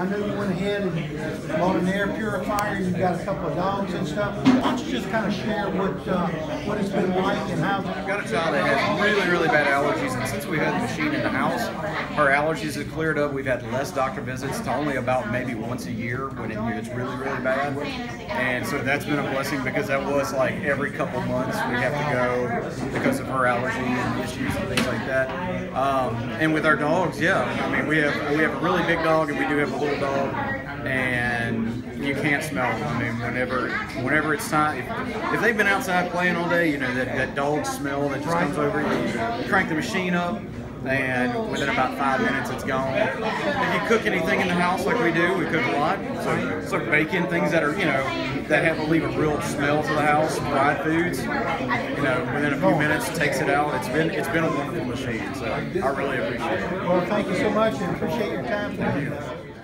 I know you went ahead and bought an air purifier, you've got a couple of dogs and stuff. Why don't you just kind of share what, uh, what it's been like and how? I've got a child that has really, really bad allergies, and since we had the machine in the house, her allergies have cleared up. We've had less doctor visits to only about maybe once a year when it, it's really, really bad. And so that's been a blessing because that was like every couple months we have to go because of her allergy and issues and things like that. Um, and with our dogs, yeah, I mean we have we have a really big dog and we do have a little dog, and you can't smell them. I mean, whenever whenever it's time, if, if they've been outside playing all day, you know that, that dog smell that just comes over you. You crank the machine up, and within about five minutes it's gone. If you cook anything in the house like we do, we cook a lot. So, so bacon, things that are you know that have to leave a real smell to the house, fried foods. You know, within a few minutes takes it out. It's been it's been a wonderful machine. So I really appreciate it. Well, thank you so much and appreciate your time today.